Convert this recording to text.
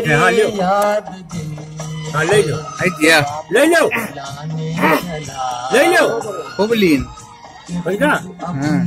पास है हाँ लो हाँ ले लो Ay, diya. ले लो ले लो Pumulin. भैया Ah.